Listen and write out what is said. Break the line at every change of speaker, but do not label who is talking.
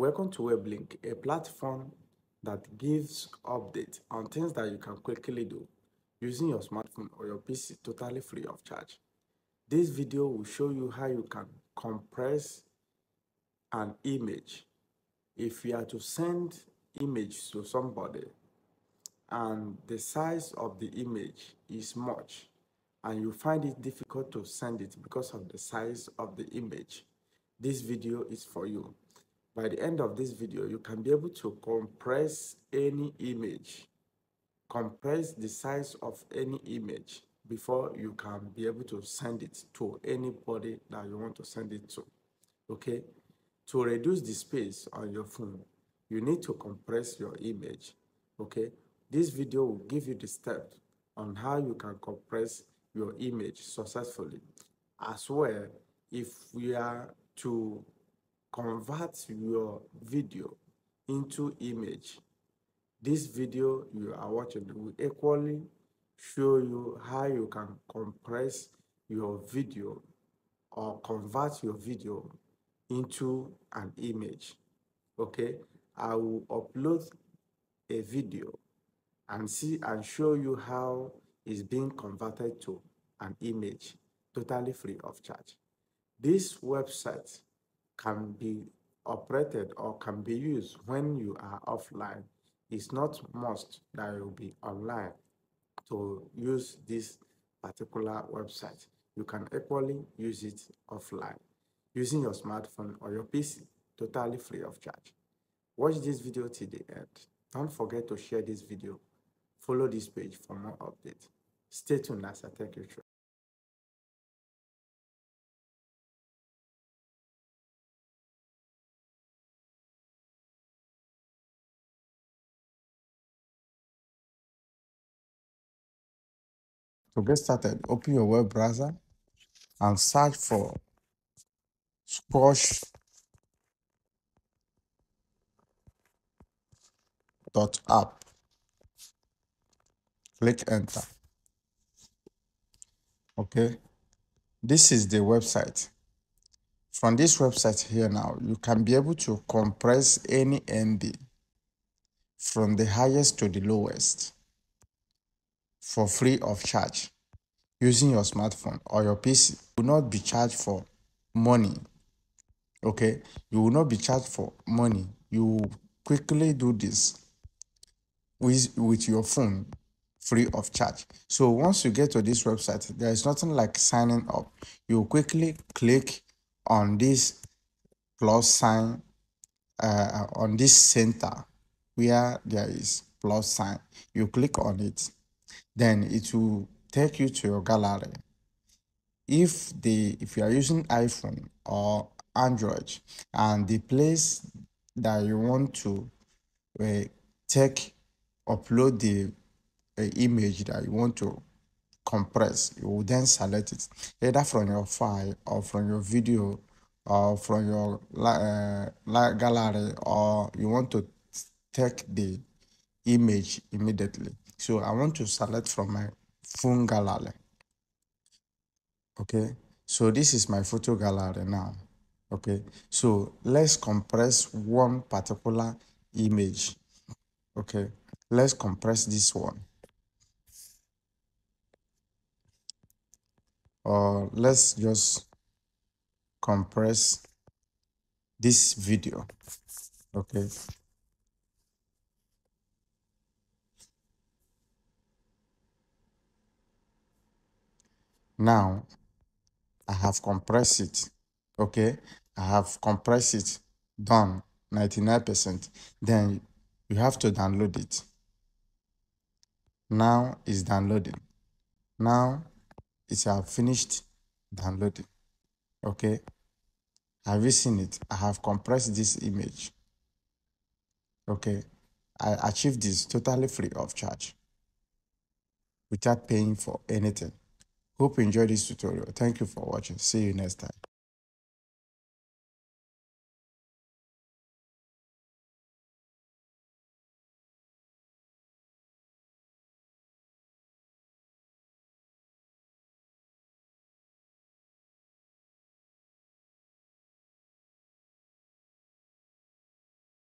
Welcome to WebLink, a platform that gives updates on things that you can quickly do using your smartphone or your PC totally free of charge. This video will show you how you can compress an image. If you are to send image to somebody and the size of the image is much and you find it difficult to send it because of the size of the image, this video is for you. By the end of this video, you can be able to compress any image, compress the size of any image before you can be able to send it to anybody that you want to send it to. Okay? To reduce the space on your phone, you need to compress your image. Okay? This video will give you the steps on how you can compress your image successfully. As well, if we are to convert your video into image, this video you are watching will equally show you how you can compress your video or convert your video into an image. Okay, I will upload a video and see and show you how it's being converted to an image totally free of charge. This website can be operated or can be used when you are offline. It's not must that you will be online to use this particular website. You can equally use it offline using your smartphone or your PC totally free of charge. Watch this video till the end. Don't forget to share this video. Follow this page for more updates. Stay tuned as I take you through. To get started, open your web browser and search for squoosh dot app. Click enter. Okay, this is the website. From this website here now, you can be able to compress any MB from the highest to the lowest for free of charge using your smartphone or your PC. You will not be charged for money. Okay, you will not be charged for money. You quickly do this with, with your phone free of charge. So once you get to this website, there is nothing like signing up. You quickly click on this plus sign uh, on this center where there is plus sign. You click on it, then it will take you to your gallery. If the if you are using iPhone or Android and the place that you want to uh, take upload the uh, image that you want to compress you will then select it either from your file or from your video or from your uh, gallery or you want to take the image immediately so i want to select from my phone gallery okay? So this is my photo gallery now. Okay? So let's compress one particular image. Okay? Let's compress this one. Or let's just compress this video. Okay now i have compressed it okay? I have compressed it done 99 percent. Then you have to download it. Now it's downloading. Now it's have finished downloading okay? Have you seen it? I have compressed this image okay? I achieved this totally free of charge without paying for anything hope you enjoyed this tutorial. Thank you for watching. See you next time